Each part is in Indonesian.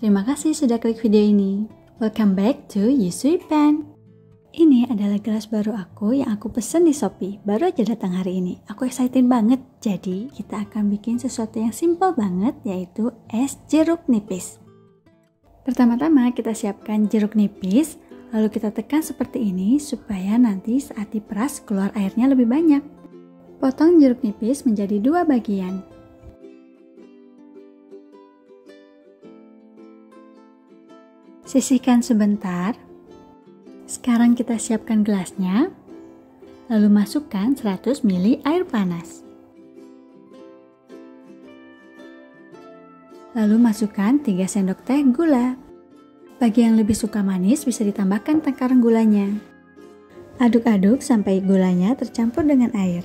Terima kasih sudah klik video ini. Welcome back to Yusui Pen. Ini adalah gelas baru aku yang aku pesen di Shopee. Baru aja datang hari ini. Aku excited banget. Jadi, kita akan bikin sesuatu yang simple banget yaitu es jeruk nipis. Pertama-tama kita siapkan jeruk nipis, lalu kita tekan seperti ini supaya nanti saat diperas keluar airnya lebih banyak. Potong jeruk nipis menjadi dua bagian. Sisihkan sebentar. Sekarang kita siapkan gelasnya. Lalu masukkan 100 ml air panas. Lalu masukkan 3 sendok teh gula. Bagi yang lebih suka manis bisa ditambahkan takaran gulanya. Aduk-aduk sampai gulanya tercampur dengan air.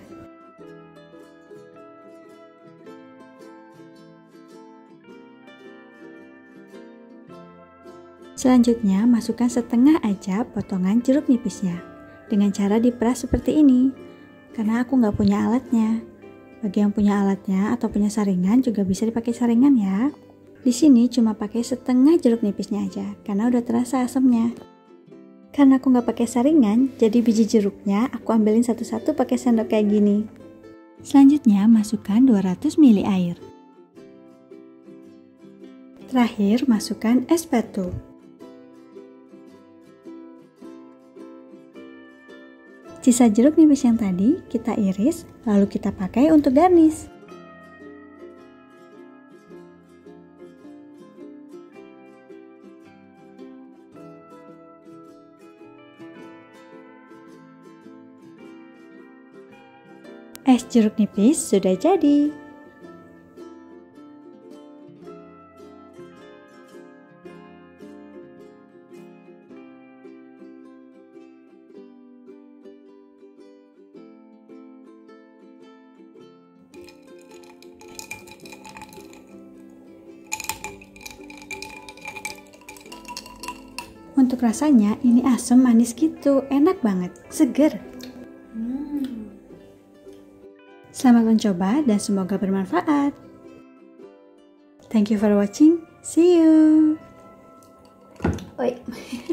Selanjutnya, masukkan setengah aja potongan jeruk nipisnya dengan cara diperas seperti ini. Karena aku nggak punya alatnya. Bagi yang punya alatnya atau punya saringan juga bisa dipakai saringan ya. Di sini cuma pakai setengah jeruk nipisnya aja, karena udah terasa asamnya. Karena aku nggak pakai saringan, jadi biji jeruknya aku ambilin satu-satu pakai sendok kayak gini. Selanjutnya masukkan 200 ml air. Terakhir masukkan es batu. Sisa jeruk nipis yang tadi kita iris, lalu kita pakai untuk garnish. Es jeruk nipis sudah jadi. Untuk rasanya ini asam manis gitu, enak banget, seger. Hmm. Selamat mencoba dan semoga bermanfaat. Thank you for watching. See you. Oi.